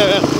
yeah.